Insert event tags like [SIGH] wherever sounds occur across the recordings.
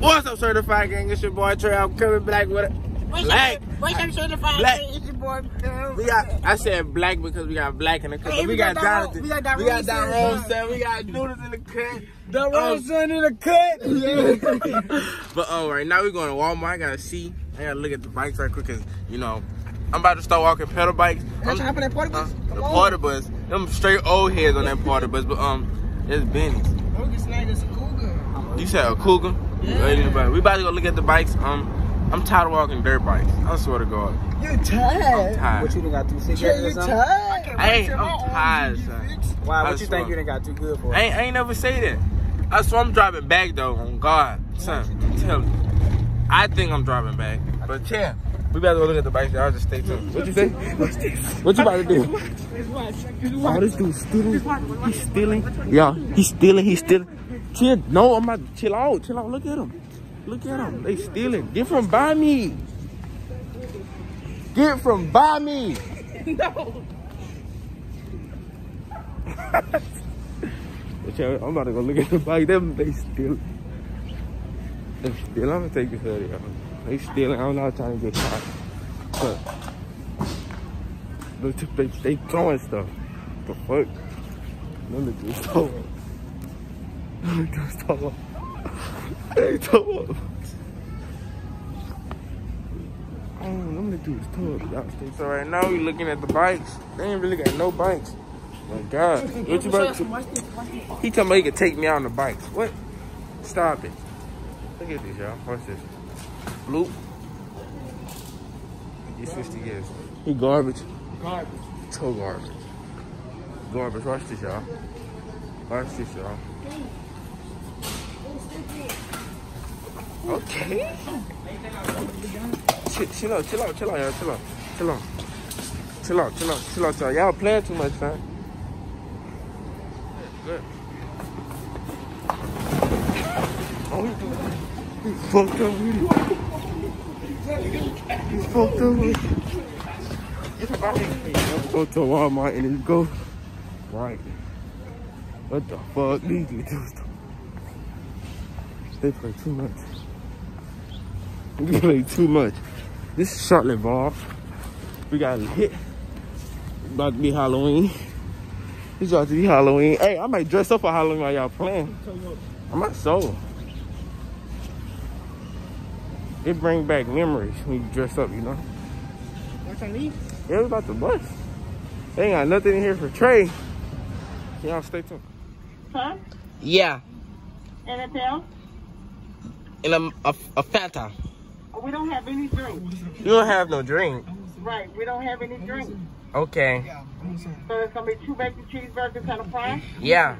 What's up, certified gang? It's your boy Tray. I'm coming black with it. Black. What's up, certified? Black. It's your boy. Bill. We got. I said black because we got black in the cut. Hey, we, we got, got Jonathan. We got We got son. son. We got Noodles in the cut. The Um, wrong son in the cut. [LAUGHS] [LAUGHS] But oh, right now we going to Walmart. I gotta see. I gotta look at the bikes right quick, cause you know I'm about to start walking pedal bikes. I'm- for that party uh, bus? the Come on. party bus. Them straight old heads on that party bus. But um, it's Benny's. This is a cougar. You said a Cougar? Yeah. We about to go look at the bikes. Um, I'm tired of walking dirt bikes. I swear to God. You tired? I'm tired. tired. What you done got too sick Yeah, or you something? tired? Hey, I'm tired, son. Why? I you swear. think you done got too good for? I ain't, I ain't never say that. I swear I'm driving back though. On God, son, I'm telling you. I think I'm driving back. But yeah, we better go look at the bikes. Y'all just stay tuned. What you say? What you about to do? [LAUGHS] Oh, this dude's stealing. He's stealing. Y'all, he's stealing. He's stealing. Chill. No, I'm not. chill out. Chill out. Look at him. Look at him. They stealing. Get from by me. Get from by me. [LAUGHS] no. [LAUGHS] yeah, I'm about to go look at the bike. Them they steal. They steal. I'm gonna take this. They stealing. I'm not trying to get caught. Look, they they throwing stuff. The fuck? Them the dudes throwing. Them the dudes throwing. They throwing. Oh, them the dudes throwing. Y'all stay. So right now we looking at the bikes. They ain't really got no bikes. My God, what you about to? He told me he could take me out on the bikes. What? Stop it. Look at this, y'all. What's this? Bloop. You 60 years. He garbage. Garbage. So garbage. Garbage. Watch this, y'all. Watch this, y'all. Okay. Chill, chill out, chill out, chill out, y'all. Chill out. Chill out. Chill out, chill out, chill out, y'all. Y'all playing too much, man. Good. Oh, he, he fucked up with it. He fucked. Go to Walmart and just go right. What the fuck? These dudes. They play too much. They play too much. This is Charlotte Ball. We got hit. About to be Halloween. It's about to be Halloween. Hey, I might dress up for Halloween while y'all playing. I might so. It bring back memories when you dress up, you know? What's on leave? Yeah, we about to bust. They ain't got nothing in here for Tray. Y'all stay tuned. Huh? Yeah, Anything else? and a, a, a Fanta. We don't have any drinks. You don't have no drink. Right, we don't have any drinks. Okay. So it's gonna be two bacon cheeseburgers and a fry. Yeah.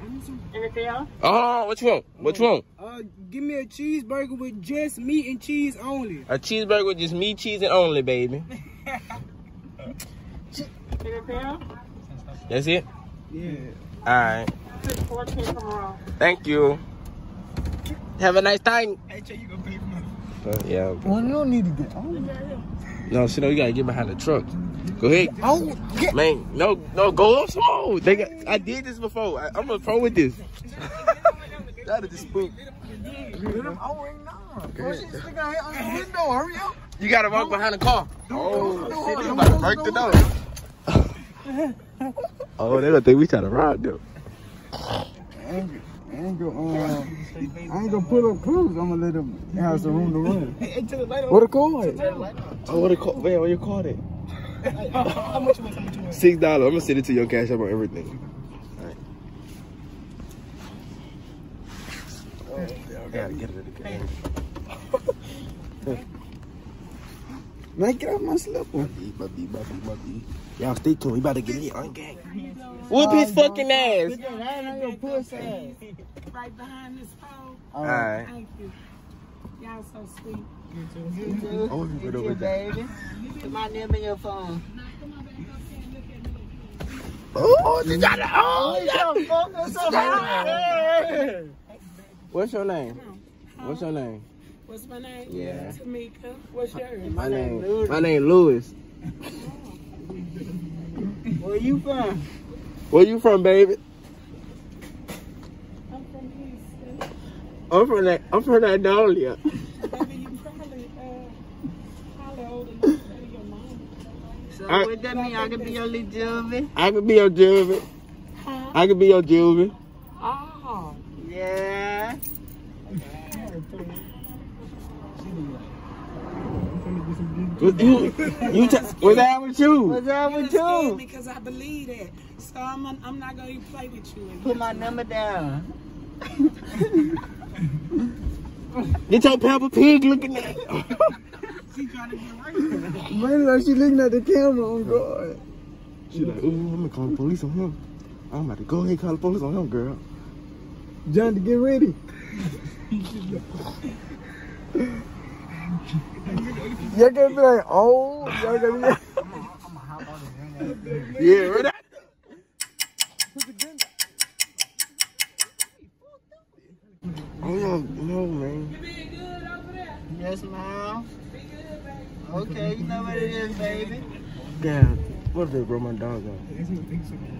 Anything else? Oh, what you want? What you want? Uh, give me a cheeseburger with just meat and cheese only. A cheeseburger with just meat, cheese, and only, baby. [LAUGHS] Anything? That's it? Yeah. All right. Six fourteen from around. Thank you. Have a nice time. Hey, Jay, you gonna pay for my Uh, yeah. Well, you don't need to get. Oh, No, see, no, you gotta get behind the truck. Go ahead. oh get. Man, no, no, go up slow. They got, I did this before. I, I'm a pro with this. That is spook. Ring now. Bro, she's sticking her head on the window. Hurry up. You gotta walk behind the car. Oh, don't shit, hold they it, about to break the door. [LAUGHS] oh, they gonna think we trying to rob them. I ain't, I ain't gonna, uh, I ain't gonna pull up close. I'm gonna let them have some room to run. [LAUGHS] What a call it? Oh, what a call? Man, what you called it? Six dollars. I'm gonna send it to your cash app on everything. Alright. I gotta get it again. [LAUGHS] Man, get off my slipper. Bubby, bubby, bubby, bubby. Y'all stay tuned. We about to get it on gang. Whoop his fucking ass. Right on your pussy. Right behind this pole. Alright. Thank you. Y'all so sweet. Oh, you put over there. baby. Put my name in your phone. Oh, you got it. Oh, oh yeah. What's your name? What's your name? What's my name? Yeah. Tamika. What's yours? My name. My name Lewis. Where you from? Where you from, baby? I'm from Houston. I'm from that. I'm from that Dahlia. [LAUGHS] Baby, you probably, uh, probably old enough to be your mom. So I- what that mean? I could be your little juvie? I could be your juvie. Huh? I could be your juvie. Oh. Yeah. You, you, you t- what's that with you? What's up with scared you? Because I believe that. So I'm, I'm not going to play with you. Put my number down. [LAUGHS] Get your Peppa Pig looking at. [LAUGHS] She trying to get right. Man, like she looking at the camera on God. She like, ooh, I'm gonna call the police on him. I'm about to go ahead and call the police on him, girl. Johnny, get ready. [LAUGHS] Y'all gotta be like, oh, y'all gotta be Yeah, right. That. Oh no, no, man. Yes, ma'am. Okay, you know what it is, baby. Damn, what if they broke my dog on?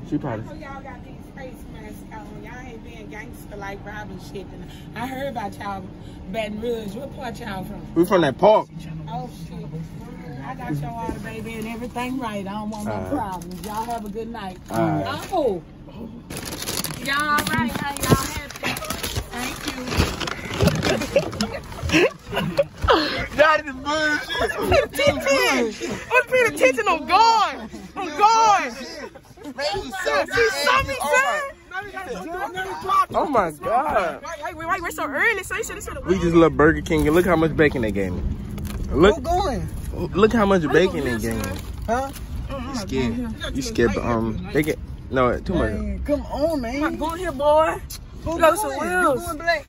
She probably. Oh, y'all got these face masks on. Y'all ain't being gangster like robbing shit. And I heard about y'all Baton Rouge. What part y'all from? We from that park. Oh, shit. I got your order, baby, and everything right. I don't want no Alright. problems. Y'all have a good night. Alright. Oh. Y'all all right? How y'all happy? Thank you. That is bullshit. I'm paying attention on God. On God. Man, so She saw me, sir. Oh my god. Wait, wait, wait, we're so early. So you should have said We just love Burger King and look how much bacon they gave me. Look, Who going? look how much bacon they gave me. Huh? You scared? You scared? But um, they get no too much. Come on, man. Go here, boy. Who Go some going? wheels. You going black?